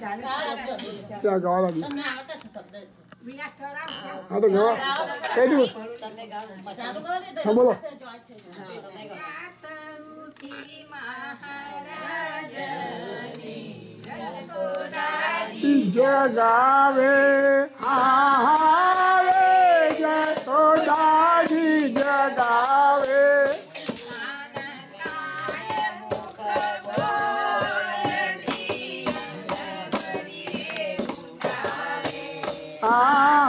क्या गावा लागी हाँ तो गावा कह दी हाँ बोलो। जगावे हाँ। Ah.